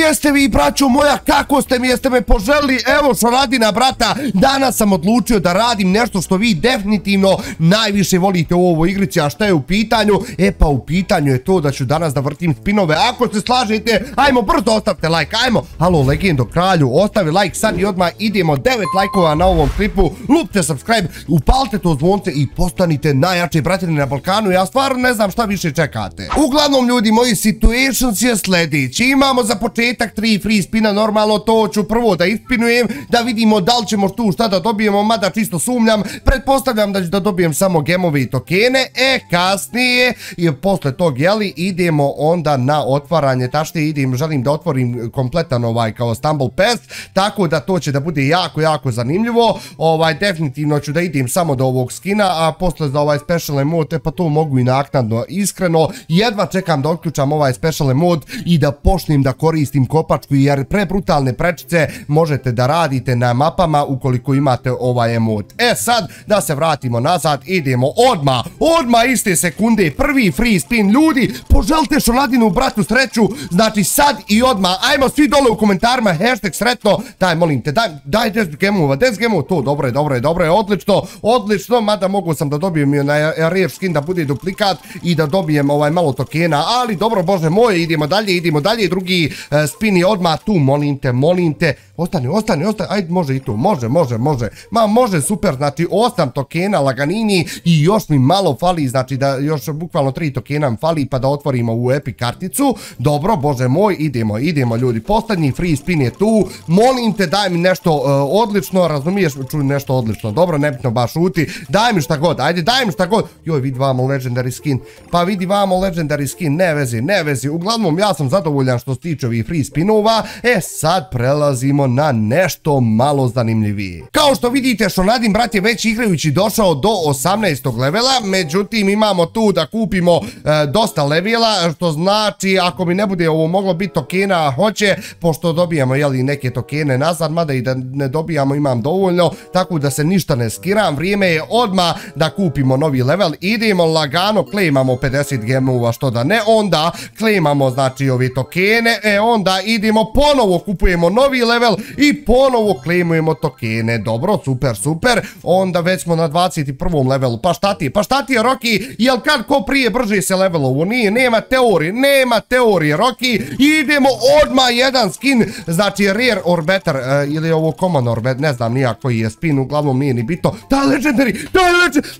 gdje ste vi, braćo moja, kako ste mi, jeste me poželili, evo što radi na brata, danas sam odlučio da radim nešto što vi definitivno najviše volite u ovoj igrici, a šta je u pitanju? E pa u pitanju je to da ću danas da vrtim spinove, ako se slažete, ajmo brzo ostavite like, ajmo, halo legendo kralju, ostavi like sad i odmah idemo 9 lajkova na ovom klipu, lupte subscribe, upalite to zvonce i postanite najjači bratine na Balkanu, ja stvarno ne znam šta više čekate. Uglavnom ljudi, moji situations je sljedeći, imamo za početak 3 free spina, normalno to ću prvo da ispinujem, da vidimo da li ćemo tu šta da dobijemo, mada čisto sumnjam, pretpostavljam da ću da dobijem samo gemove i tokene, e kasnije, i posle tog jeli, idemo onda na otvaranje, tašte idem, želim da otvorim kompletan ovaj kao Stumble Pass, tako da to će da bude jako, jako zanimljivo, ovaj, definitivno ću da idem samo do ovog skina, a posle za ovaj special emote, pa to mogu i naknadno, iskreno, jedva čekam da otključam ovaj special emote i da počnem da koristim kopačku, jer pre brutalne prečice možete da radite na mapama ukoliko imate ovaj emot. E sad, da se vratimo nazad, idemo odma, odma iste sekunde, prvi free spin, ljudi, poželite šoladinu bratu sreću, znači sad i odma, ajmo svi dole u komentarima, hashtag sretno, daj molim te, daj, daj 10 gemova, 10 gemova, to dobro je, dobro je, dobro je, odlično, odlično, mada mogu sam da dobijem na rare skin da bude duplikat i da dobijem ovaj malo tokena, ali dobro, bože moje, idemo dalje, idemo dalje, drugi e, E, spin je odmah tu, molim te, molim te, ostani, ostani, ostani, ajde, može i tu, može, može, može, ma može, super, znači, osam tokena, laganini i još mi malo fali, znači, da još bukvalno tri tokena fali, pa da otvorimo u epic karticu, dobro, bože moj, idemo, idemo, ljudi, posljednji free spin je tu, molim te, daj mi nešto uh, odlično, razumiješ, čuj nešto odlično, dobro, nebitno baš uti, daj mi šta god, ajde, daj mi šta god, joj, vidi vamo legendary skin, pa vidi vamo legendary skin, ne vezi, ne vezi, uglavnom, ja sam zadovoljan što se tiče ovih free spinova, e, sad prelazimo na nešto malo zanimljivije. Kao što vidite, što nadim, brat je već igrajući došao do 18. levela, međutim, imamo tu da kupimo e, dosta levela, što znači, ako mi ne bude ovo moglo biti tokena, hoće, pošto dobijamo, jeli, neke tokene nazad, mada i da ne dobijamo, imam dovoljno, tako da se ništa ne skiram, vrijeme je odma da kupimo novi level, idemo lagano, klejmamo 50 gemova, što da ne, onda klejmamo, znači, ovi tokene, e, onda onda idemo, ponovo kupujemo novi level i ponovo klimujemo tokene, dobro, super, super, onda već smo na 21. levelu, pa šta ti, pa šta ti je, Rocky? jel kad ko prije brže se level ovo, nije, nema teorije, nema teorije, Rocky. idemo odma jedan skin, znači, rare or better, uh, eh, ili ovo common or better, ne znam nijak koji je spin, uglavnom nije ni bito, da, legendary, da,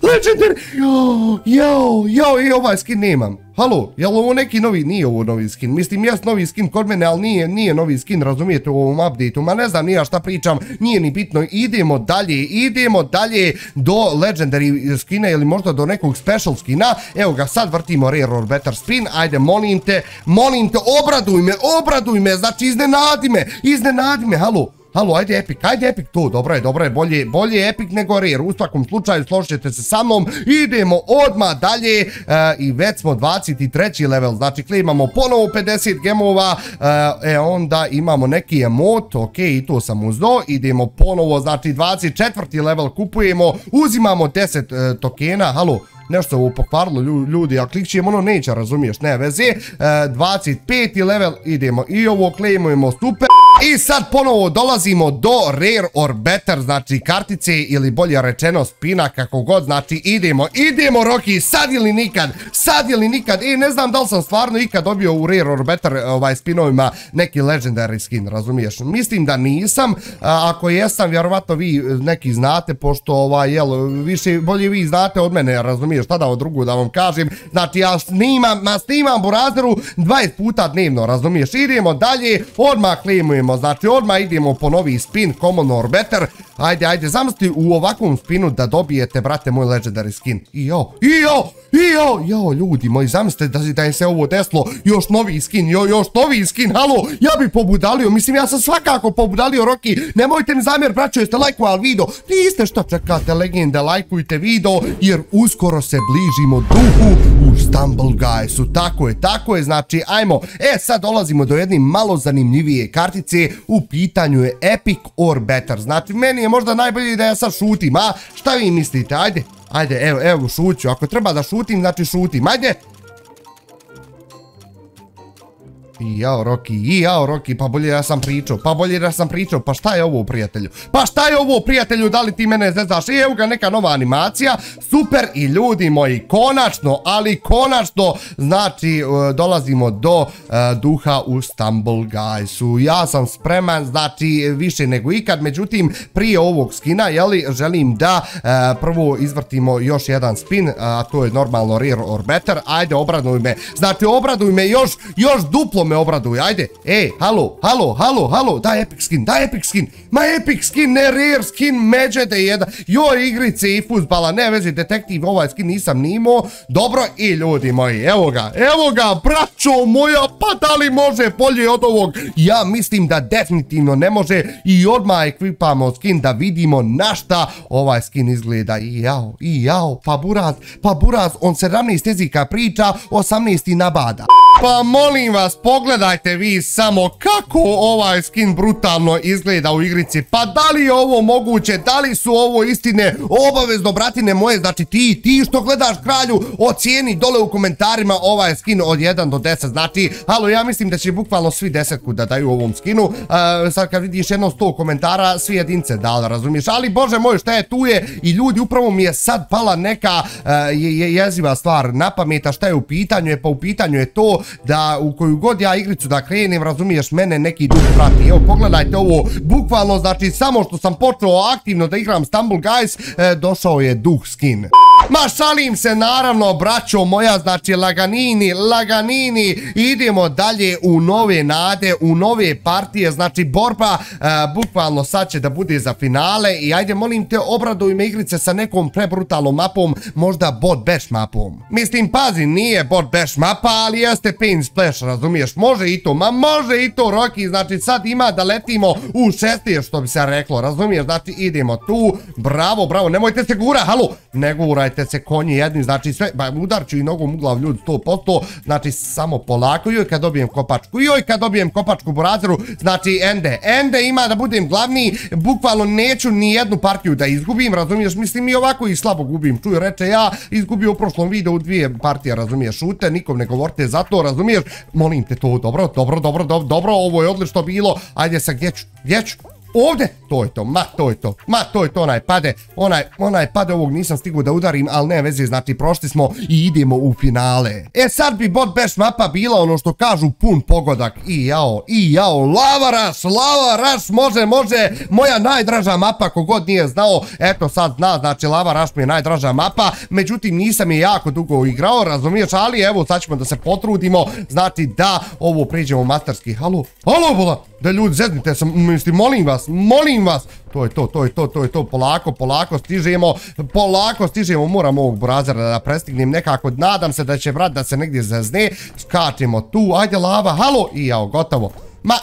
legendary, jo, jo, jo, i ovaj skin nemam. Halo, je li ovo neki novi, nije ovo novi skin, mislim jes novi skin kod mene, ali nije, nije novi skin, razumijete u ovom update-u, ma ne znam nija šta pričam, nije ni bitno, idemo dalje, idemo dalje do legendary skina ili možda do nekog special skina, evo ga sad vrtimo rare or better spin, ajde molim te, molim te, obraduj me, obraduj me, znači iznenadi me, iznenadi me, halo, Halo, ajde Epic, ajde Epic to, dobro je, dobro je, bolje, bolje Epic nego Rare, u svakom slučaju složite se sa mnom, idemo odma dalje e, i već smo 23. level, znači klimamo ponovo 50 gemova, eh, e onda imamo neki emot, ok, i to sam uzdo, idemo ponovo, znači 24. level kupujemo, uzimamo 10 e, eh, tokena, halo, nešto ovo pokvarilo ljudi, a klikćemo ono neće, razumiješ, ne veze, e, 25. level, idemo i ovo klejmujemo, super, I sad ponovo dolazimo do rare or better, znači kartice ili bolje rečeno spina, kako god, znači idemo, idemo Rocky, sad ili nikad, sad ili nikad, i ne znam da li sam stvarno ikad dobio u rare or better ovaj, spinovima neki legendary skin, razumiješ? Mislim da nisam, a, ako jesam, vjerovatno vi neki znate, pošto ovaj, jel, više, bolje vi znate od mene, razumiješ, tada od drugu da vam kažem, znači ja snimam, ma snimam Burazeru 20 puta dnevno, razumiješ? Idemo dalje, odmah klimujemo idemo, znači odmah idemo po novi spin, common or better. Ajde, ajde, zamisli u ovakvom spinu da dobijete, brate, moj legendary skin. I jo, i jo, i jo, jo, ljudi moji, zamislite da, da je se ovo deslo, još novi skin, jo, još novi skin, halo, ja bi pobudalio, mislim, ja sam svakako pobudalio, Roki, nemojte mi zamjer, braćo, jeste lajkovali video, niste što čekate, legende, lajkujte video, jer uskoro se bližimo duhu u Stumble Guysu, tako je, tako je, znači, ajmo, e, sad dolazimo do jedne malo zanimljivije kartice, u pitanju je epic or better. Znači, meni je možda najbolje da ja sad šutim, a? Šta vi mislite? Ajde, ajde, evo, evo, šuću. Ako treba da šutim, znači šutim. Ajde. I jao, Roki, i jao, Roki, pa bolje da sam pričao, pa bolje da sam pričao, pa šta je ovo, prijatelju? Pa šta je ovo, prijatelju, da li ti mene zezaš? I evo ga neka nova animacija, super, i ljudi moji, konačno, ali konačno, znači, e, dolazimo do e, duha u Stumble Guysu. Ja sam spreman, znači, više nego ikad, međutim, prije ovog skina, jeli, želim da e, prvo izvrtimo još jedan spin, a to je normalno rare or better, ajde, obraduj me, znači, obraduj me još, još duplo me obraduj, ajde, ej, halo, halo, halo, halo, daj epic skin, daj epic skin, ma epic skin, ne rare skin, međete jedan, joj igrice i futbala, ne vezi, detektiv, ovaj skin nisam nimo, dobro, i ljudi moji, evo ga, evo ga, braćo moja, pa da li može polje od ovog, ja mislim da definitivno ne može i odmah ekvipamo skin da vidimo na šta ovaj skin izgleda, i jao, i jao, pa buraz, pa buraz, on 17 jezika priča, 18 nabada. Pa molim vas, pogledajte vi samo kako ovaj skin brutalno izgleda u igrici. Pa da li je ovo moguće, da li su ovo istine, obavezno bratine moje, znači ti, ti što gledaš kralju, ocijeni dole u komentarima ovaj skin od 1 do 10. Znači, halo, ja mislim da će bukvalno svi desetku da daju ovom skinu. Uh, sad kad vidiš jedno sto komentara, svi jedince da, razumiješ. Ali, bože moj, šta je tu je i ljudi, upravo mi je sad pala neka e, je, je jeziva stvar na pameta, šta je u pitanju je, pa u pitanju je to da u koju god ja igricu da krenem, razumiješ, mene neki duh prati. Evo, pogledajte ovo, bukvalno, znači, samo što sam počeo aktivno da igram Stumble Guys, e, došao je duh skin. Ma šalim se naravno braćo moja znači laganini, laganini idemo dalje u nove nade, u nove partije znači borba e, bukvalno sad će da bude za finale i ajde molim te obraduj me igrice sa nekom prebrutalnom mapom možda bot bash mapom. Mislim pazi nije bot bash mapa ali jeste pain splash razumiješ? Može i to, ma može i to Rocky znači sad ima da letimo u šestije što bi se reklo razumiješ? Znači idemo tu bravo bravo nemojte se gura halo ne gurajte udarte se konji jedni, znači sve, ba udarću i nogom u glav ljudi 100%, znači samo polako, joj kad dobijem kopačku, joj kad dobijem kopačku burazeru, znači ende, ende ima da budem glavni, bukvalno neću ni jednu partiju da izgubim, razumiješ, mislim i ovako i slabo gubim, čuj, reče ja, izgubio u prošlom videu dvije partije, razumiješ, šute, nikom ne govorite za to, razumiješ, molim te to, dobro, dobro, dobro, dobro, dobro, ovo je odlično bilo, ajde sa gdje ću, gdje ću, Ovdje, to je to, ma to je to, ma to je to, onaj pade, onaj, onaj pade ovog nisam stigu da udarim, ali ne veze, znači prošli smo i idemo u finale. E sad bi bot bash mapa bila ono što kažu pun pogodak, i jao, i jao, lava rush, lava rush, može, može, moja najdraža mapa, kogod nije znao, eto sad zna, znači lava rush mi je najdraža mapa, međutim nisam je jako dugo igrao, razumiješ, ali evo sad ćemo da se potrudimo, znači da ovo priđemo masterski, halo, halo, bola, da ljudi zeznite se, mislim, molim vas, molim vas, to je to, to je to, to je to, polako, polako stižemo, polako stižemo, moram ovog brazera da prestignem nekako, nadam se da će vrat da se negdje zezne, skačemo tu, ajde lava, halo, i jao, gotovo, ma,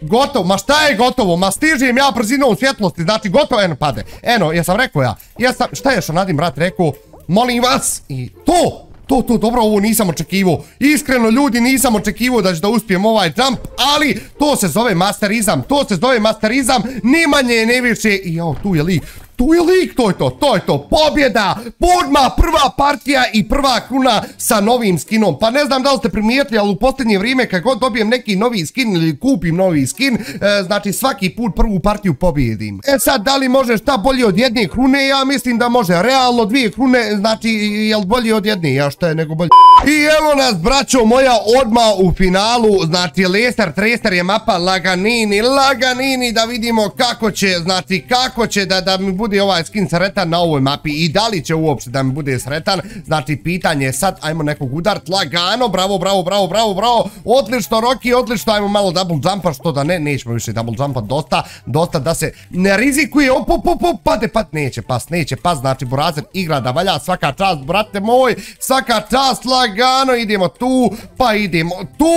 gotovo, ma šta je gotovo, ma stižem ja brzinom svjetlosti, znači gotovo, eno, pade, eno, jesam rekao ja, jesam, šta je što nadim brat rekao, molim vas, i to, To, to, dobro, ovo nisam očekivao. Iskreno, ljudi, nisam očekivao da ću da uspijem ovaj jump, ali to se zove masterizam. To se zove masterizam, nimanje ne više. I jao, tu je lik tu je lik, to je to, to je to, pobjeda, podma, prva partija i prva kruna sa novim skinom. Pa ne znam da li ste primijetili, ali u posljednje vrijeme kad god dobijem neki novi skin ili kupim novi skin, e, znači svaki put prvu partiju pobjedim. E sad, da li može šta bolje od jedne krune? Ja mislim da može, realno dvije krune, znači jel bolje od jedne? Ja šta je nego bolje? I evo nas, braćo moja, odma u finalu, znači Lester Trester je mapa Laganini, Laganini, da vidimo kako će, znači kako će da, da mi bude ovaj skin sretan na ovoj mapi i da li će uopšte da mi bude sretan, znači pitanje je sad, ajmo nekog udart, lagano, bravo, bravo, bravo, bravo, bravo, odlično, Rocky, odlično, ajmo malo double jumpa, što da ne, nećemo više double jumpa, dosta, dosta da se ne rizikuje, op, op, op, op, pade, pat, neće pas, neće pas, znači Burazer igra da valja, svaka čast, brate moj, svaka čast, lagano, idemo tu, pa idemo tu,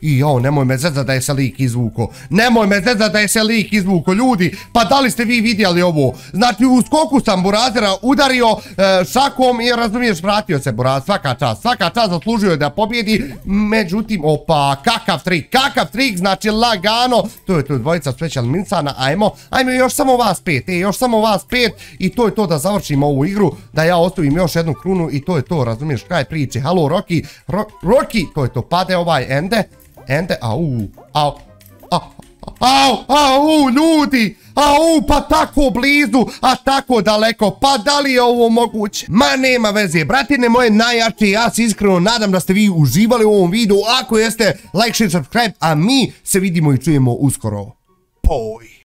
i jo, nemoj me zezati da je se lik izvuko, nemoj me zezati da je se lik izvuko, ljudi, pa da li ste vi vidjeli ovo. Znači u skoku sam Burazera udario e, šakom i razumiješ vratio se Buraz, svaka čast, svaka čast zaslužio je da pobjedi, međutim, opa, kakav trik, kakav trik, znači lagano, to je to dvojica special mincana, ajmo, ajmo još samo vas pet, e, još samo vas pet i to je to da završimo ovu igru, da ja ostavim još jednu krunu i to je to, razumiješ, kraj priče, halo Rocky, Ro Rocky, to je to, pade ovaj ende, ende, au, au, au, au, ljudi, au, pa tako blizu, a tako daleko, pa da li je ovo moguće? Ma nema veze, bratine moje najjače, ja se iskreno nadam da ste vi uživali u ovom videu, ako jeste, like, share, subscribe, a mi se vidimo i čujemo uskoro. Poj!